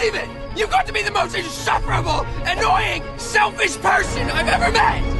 believe it! You've got to be the most insufferable, annoying, selfish person I've ever met!